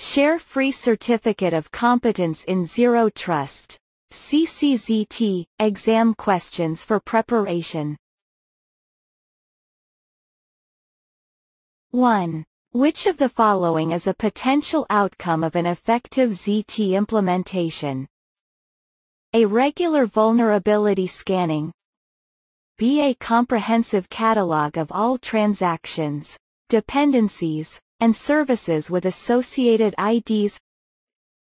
Share free certificate of competence in Zero Trust. CCZT, exam questions for preparation. 1. Which of the following is a potential outcome of an effective ZT implementation? A regular vulnerability scanning. B. A comprehensive catalog of all transactions, dependencies, and services with associated IDs.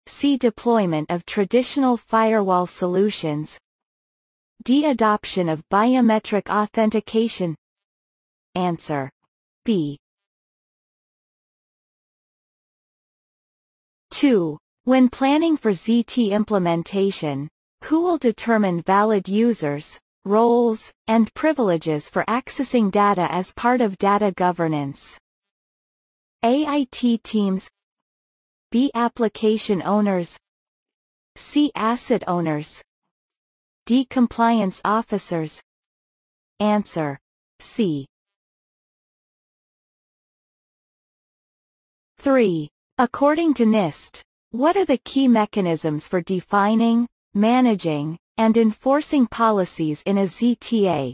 C. Deployment of traditional firewall solutions. D. Adoption of biometric authentication. Answer. B. 2. When planning for ZT implementation, who will determine valid users, roles, and privileges for accessing data as part of data governance? AIT teams B. Application owners C. Asset owners D. Compliance officers Answer C. 3. According to NIST, what are the key mechanisms for defining, managing, and enforcing policies in a ZTA?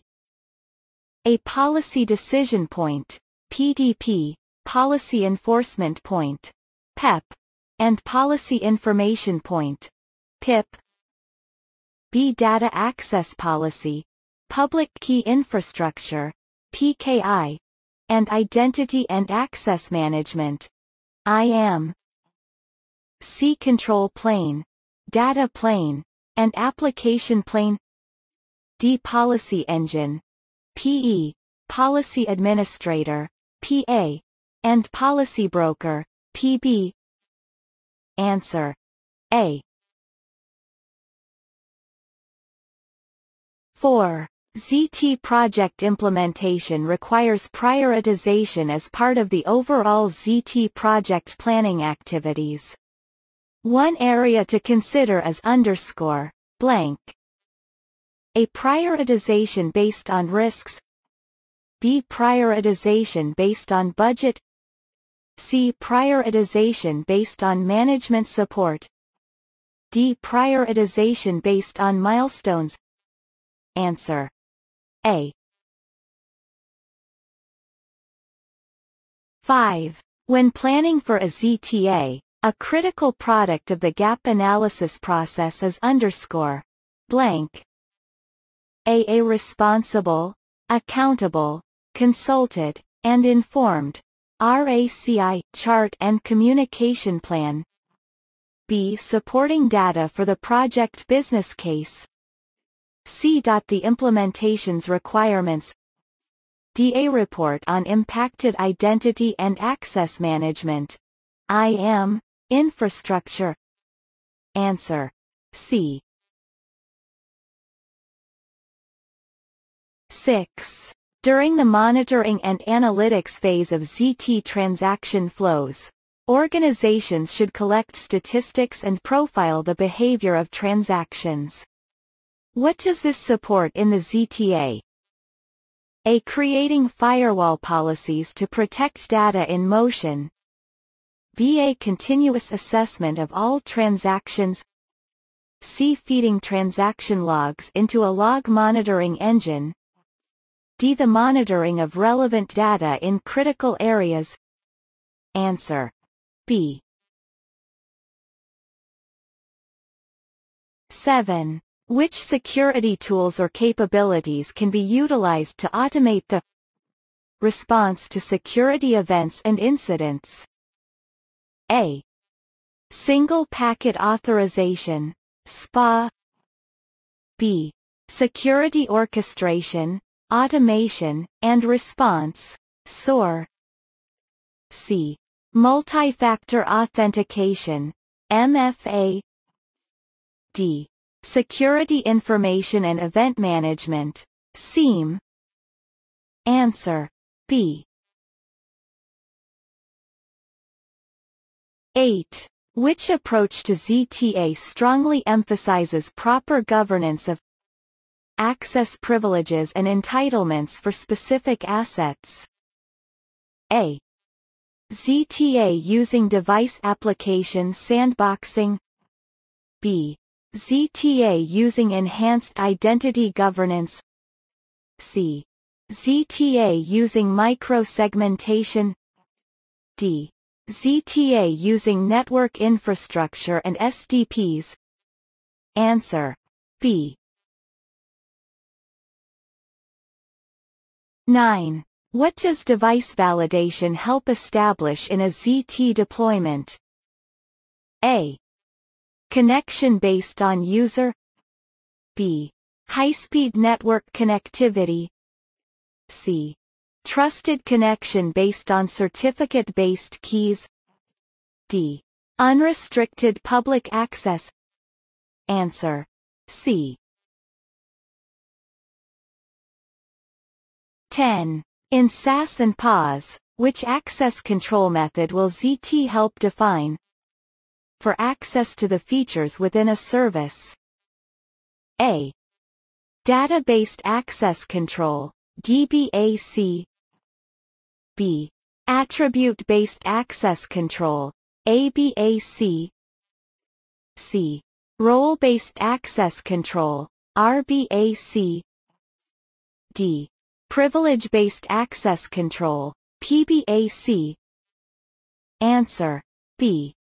A Policy Decision Point, PDP, Policy Enforcement Point, PEP, and Policy Information Point, PIP. B. Data Access Policy, Public Key Infrastructure, PKI, and Identity and Access Management, IAM. C control plane, data plane, and application plane. D policy engine, PE, policy administrator, PA, and policy broker, PB. Answer. A. 4. ZT project implementation requires prioritization as part of the overall ZT project planning activities. One area to consider is underscore, blank. A prioritization based on risks. B. Prioritization based on budget. C. Prioritization based on management support. D. Prioritization based on milestones. Answer. A. 5. When planning for a ZTA, a critical product of the gap analysis process is underscore blank. A. A responsible, accountable, consulted, and informed RACI chart and communication plan. B. Supporting data for the project business case, C. The implementation's requirements DA Report on Impacted Identity and Access Management IM, Infrastructure Answer C. 6. During the monitoring and analytics phase of ZT transaction flows, organizations should collect statistics and profile the behavior of transactions. What does this support in the ZTA? A. Creating firewall policies to protect data in motion. B. A continuous assessment of all transactions. C. Feeding transaction logs into a log monitoring engine. D. The monitoring of relevant data in critical areas. Answer. B. 7. Which security tools or capabilities can be utilized to automate the response to security events and incidents? A. Single Packet Authorization, SPA B. Security Orchestration, Automation, and Response, SOAR C. Multi-Factor Authentication, MFA D. Security Information and Event Management, SIEM. Answer. B. 8. Which approach to ZTA strongly emphasizes proper governance of access privileges and entitlements for specific assets? A. ZTA using device application sandboxing B. ZTA using enhanced identity governance C. ZTA using microsegmentation D. ZTA using network infrastructure and SDPs Answer B. 9. What does device validation help establish in a ZT deployment? A. Connection based on user B. High-speed network connectivity C. Trusted connection based on certificate-based keys D. Unrestricted public access Answer C. 10. In SaaS and PaaS, which access control method will ZT help define? For access to the features within a service. A. Data-based access control, DBAC. B. Attribute-based access control, ABAC. C. Role-based access control, RBAC. D. Privilege-based access control, PBAC. Answer B.